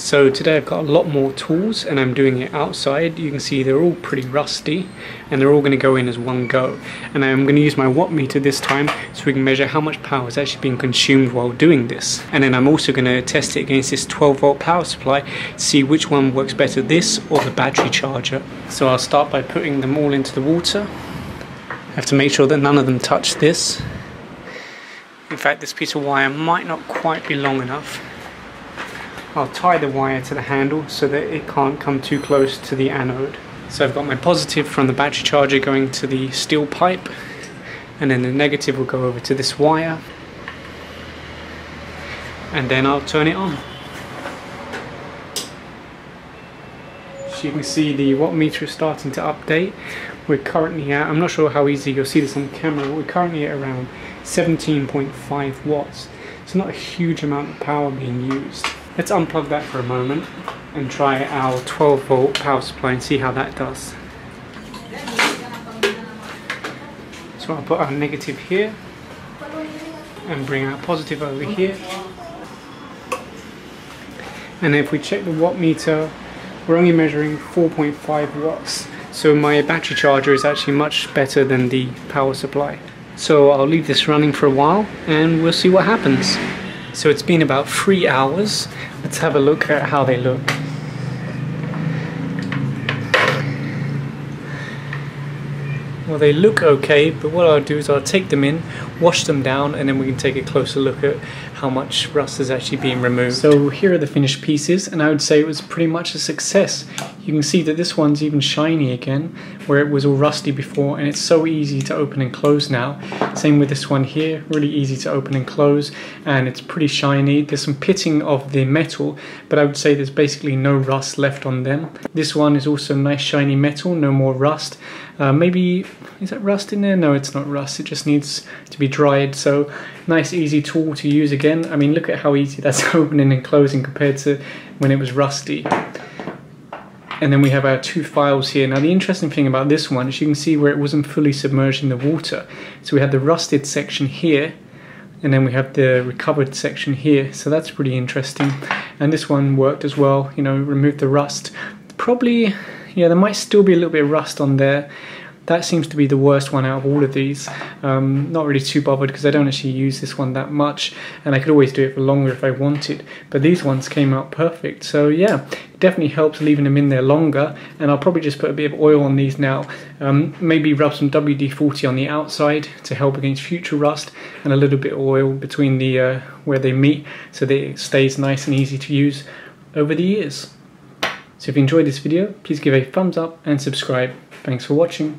So today I've got a lot more tools and I'm doing it outside. You can see they're all pretty rusty and they're all going to go in as one go. And I'm going to use my watt meter this time so we can measure how much power is actually being consumed while doing this. And then I'm also going to test it against this 12 volt power supply to see which one works better, this or the battery charger. So I'll start by putting them all into the water. I have to make sure that none of them touch this. In fact, this piece of wire might not quite be long enough. I'll tie the wire to the handle so that it can't come too close to the anode. So I've got my positive from the battery charger going to the steel pipe and then the negative will go over to this wire and then I'll turn it on. So you can see the watt meter is starting to update. We're currently at, I'm not sure how easy you'll see this on camera, but we're currently at around 17.5 watts. It's not a huge amount of power being used. Let's unplug that for a moment and try our 12 volt power supply and see how that does. So I'll put our negative here and bring our positive over here. And if we check the watt meter, we're only measuring 4.5 watts. So my battery charger is actually much better than the power supply. So I'll leave this running for a while and we'll see what happens. So it's been about three hours. Let's have a look at how they look. Well, they look okay, but what I'll do is I'll take them in, wash them down, and then we can take a closer look at how much rust is actually being removed. So here are the finished pieces, and I would say it was pretty much a success. You can see that this one's even shiny again, where it was all rusty before, and it's so easy to open and close now. Same with this one here, really easy to open and close, and it's pretty shiny. There's some pitting of the metal, but I would say there's basically no rust left on them. This one is also nice shiny metal, no more rust. Uh, maybe, is that rust in there? No, it's not rust, it just needs to be dried. So nice easy tool to use again. I mean, look at how easy that's opening and closing compared to when it was rusty. And then we have our two files here. Now the interesting thing about this one is you can see where it wasn't fully submerged in the water. So we had the rusted section here, and then we have the recovered section here. So that's pretty interesting. And this one worked as well, you know, removed the rust. Probably yeah, there might still be a little bit of rust on there. That seems to be the worst one out of all of these. Um, not really too bothered because I don't actually use this one that much and I could always do it for longer if I wanted. But these ones came out perfect. So yeah, it definitely helps leaving them in there longer and I'll probably just put a bit of oil on these now. Um, maybe rub some WD-40 on the outside to help against future rust and a little bit of oil between the uh, where they meet so that it stays nice and easy to use over the years. So if you enjoyed this video, please give a thumbs up and subscribe. Thanks for watching.